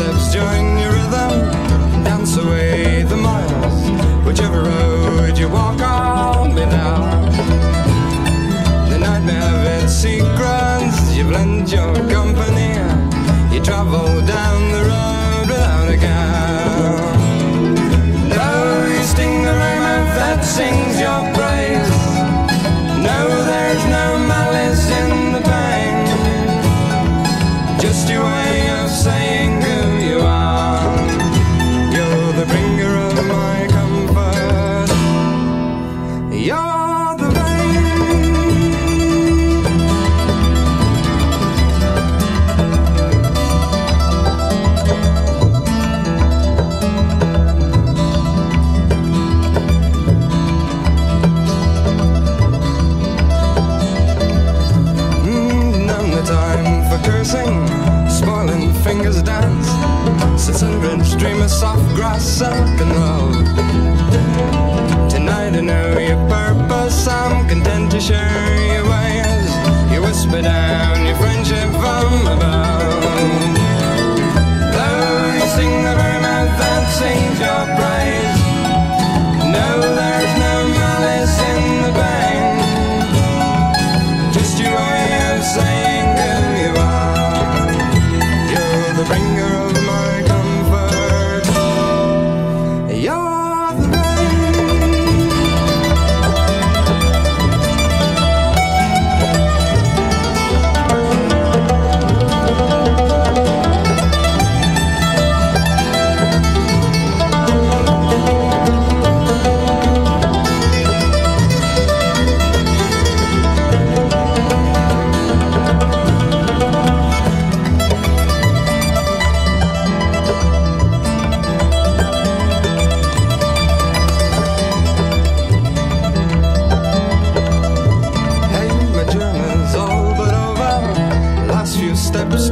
footsteps join your rhythm. Dance away the miles. Whichever road you walk, I'll be down. The night may have its secrets. You blend your company. You travel down the road stream of soft grass, silk and love. Tonight I know your purpose, I'm content to share steps